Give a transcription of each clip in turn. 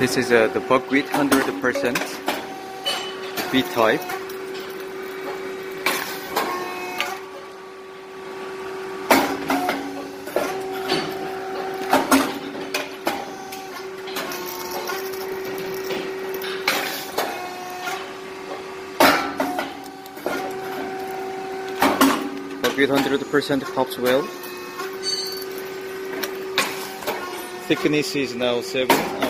This is uh, the buckwheat 100% B type. Buckwheat 100% pops well. Thickness is now 7,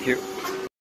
Thank you.